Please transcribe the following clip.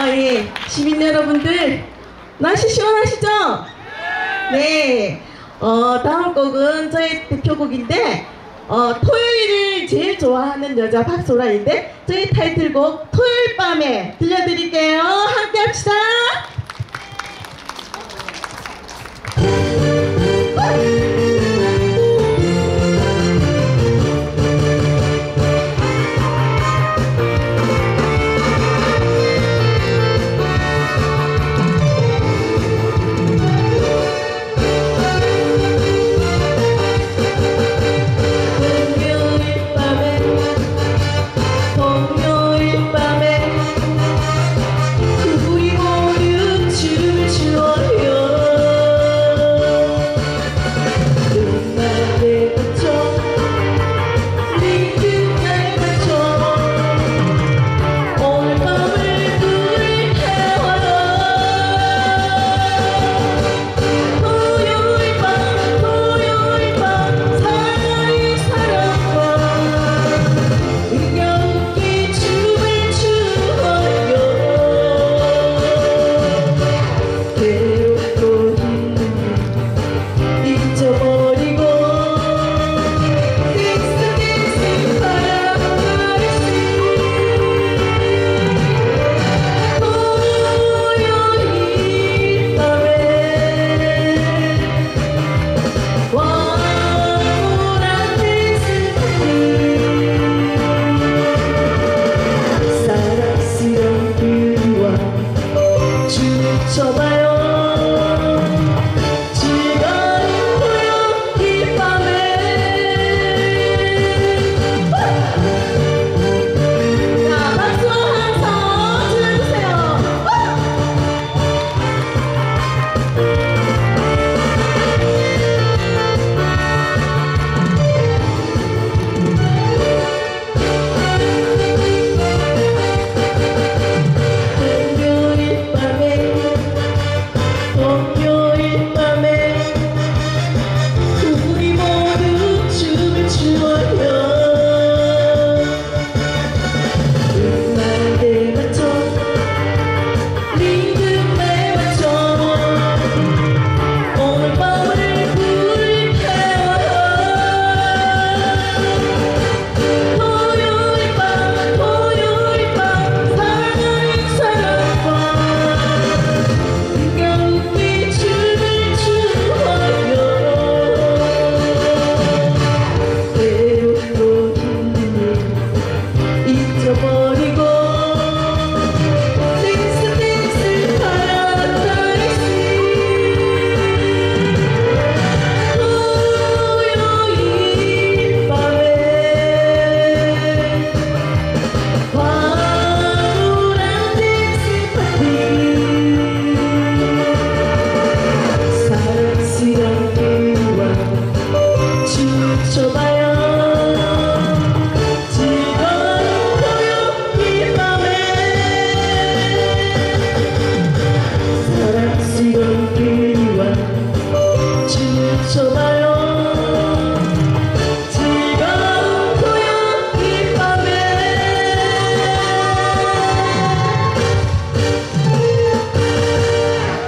아, 예. 시민 여러분들, 날씨 시원하시죠? 네. 어, 다음 곡은 저희 대표곡인데, 어, 토요일을 제일 좋아하는 여자 박소라인데, 저희 타이틀곡 토요일 밤에 들려드릴게요. 함께 합시다.